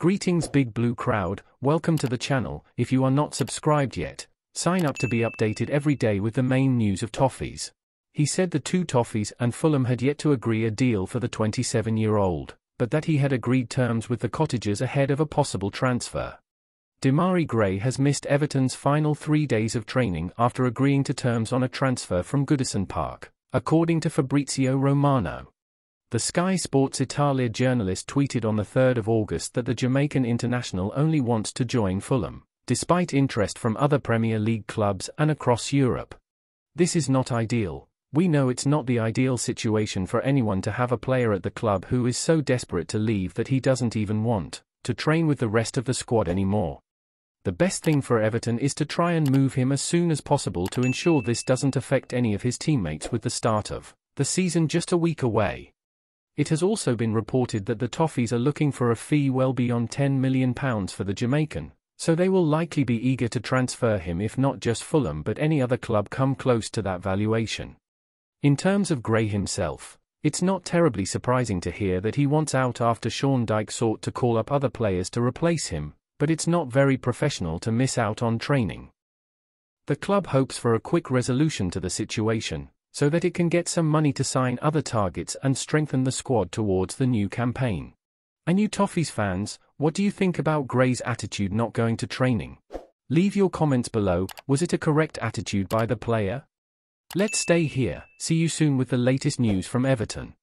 Greetings Big Blue crowd, welcome to the channel, if you are not subscribed yet, sign up to be updated every day with the main news of Toffees. He said the two Toffees and Fulham had yet to agree a deal for the 27-year-old, but that he had agreed terms with the Cottagers ahead of a possible transfer. Demarai Gray has missed Everton's final three days of training after agreeing to terms on a transfer from Goodison Park, according to Fabrizio Romano. The Sky Sports Italia journalist tweeted on the 3rd of August that the Jamaican international only wants to join Fulham, despite interest from other Premier League clubs and across Europe. This is not ideal. We know it's not the ideal situation for anyone to have a player at the club who is so desperate to leave that he doesn't even want to train with the rest of the squad anymore. The best thing for Everton is to try and move him as soon as possible to ensure this doesn't affect any of his teammates with the start of the season just a week away. It has also been reported that the Toffees are looking for a fee well beyond £10 million for the Jamaican, so they will likely be eager to transfer him if not just Fulham but any other club come close to that valuation. In terms of Gray himself, it's not terribly surprising to hear that he wants out after Sean Dyche sought to call up other players to replace him, but it's not very professional to miss out on training. The club hopes for a quick resolution to the situation, so that it can get some money to sign other targets and strengthen the squad towards the new campaign. And you Toffees fans, what do you think about Gray's attitude not going to training? Leave your comments below, was it a correct attitude by the player? Let's stay here, see you soon with the latest news from Everton.